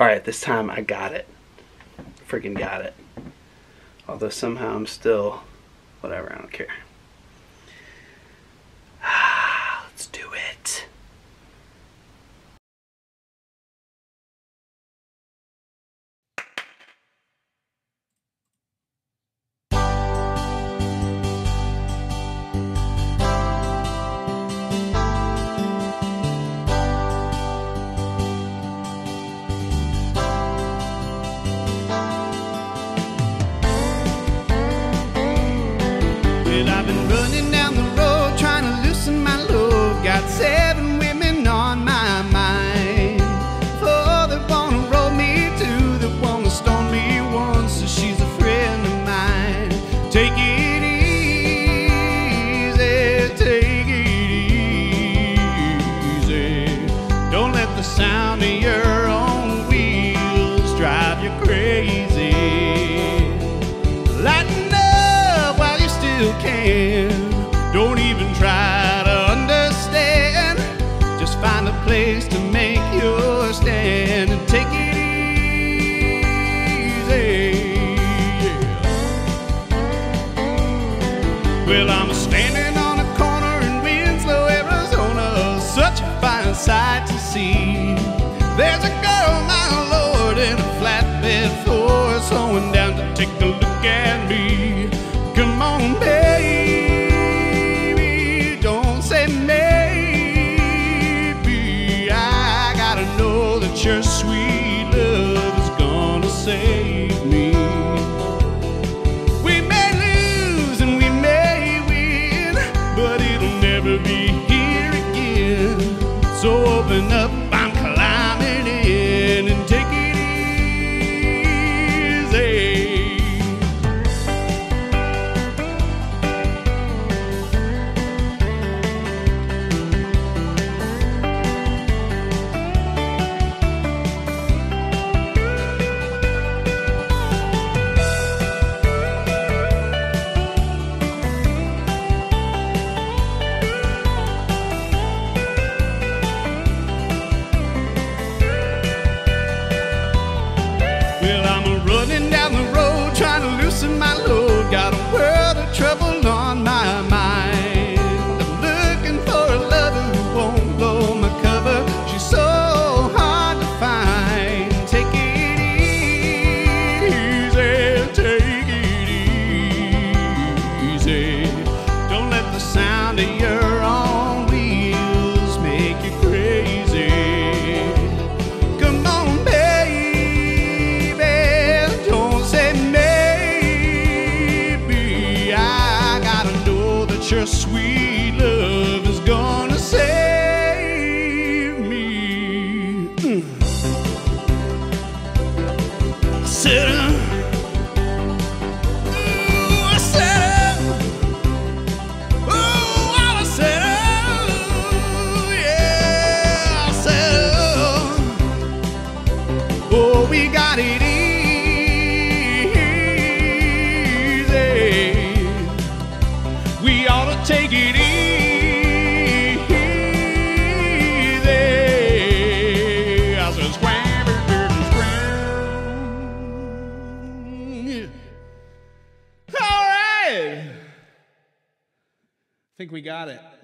Alright, this time I got it. Freaking got it. Although somehow I'm still. Whatever, I don't care. Well, I've been running down the road trying to loosen my load. Got seven women on my mind. Four that wanna roll me, two that wanna stone me, one so she's a friend of mine. Take it easy, take it easy. Don't let the sound of your Well, I'm standing on a corner in Winslow, Arizona. Such a fine sight to see. There's a girl, my lord, in a flatbed Ford, slowing down to take a look at me. Come on, baby, don't say maybe. I gotta know that your sweet Open up, I'm climbing in your sweet think we got it.